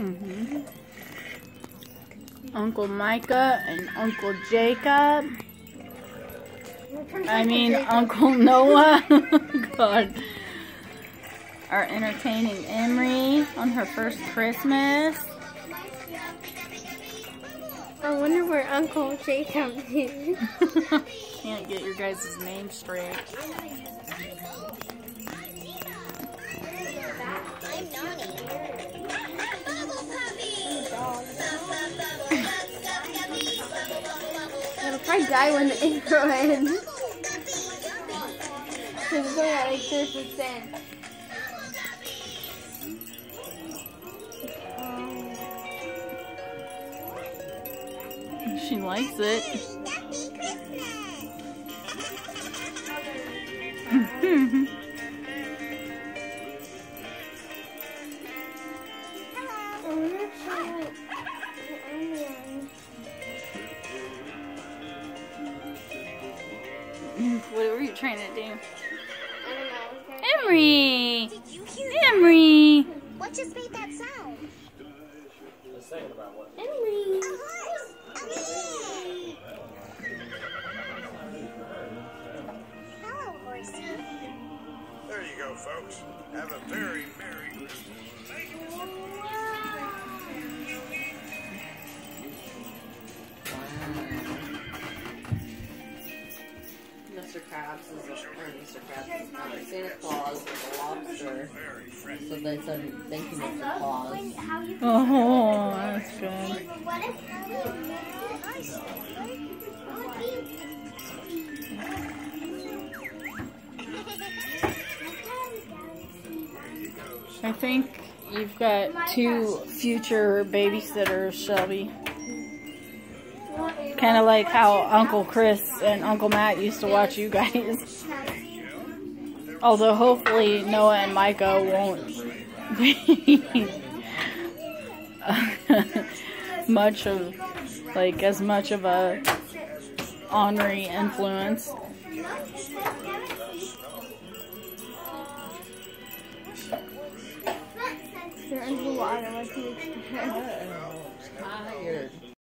Mm-hmm. Uncle Micah and Uncle Jacob. I mean, Uncle Noah. God. Are entertaining Emrie on her first Christmas. I wonder where Uncle Jacob is. Can't get your guys' name straight. It'll probably die when the intro ends. Because it's only at like 3%. She likes it. what were you trying to do? Emrie! Emrie! What just made that sound? Emrie. A horse! Hello, horsey. There you go, folks. Have a very Merry Christmas. A, or Mr. Krabs is Santa Claus with a lobster. So they said. Oh, that's good. I think you've got two future babysitters, Shelby. Kind of like how Uncle Chris and Uncle Matt used to watch you guys. Although hopefully Noah and Micah won't be much of, like, as much of a ornery influence. They're in the water. What do? Tired.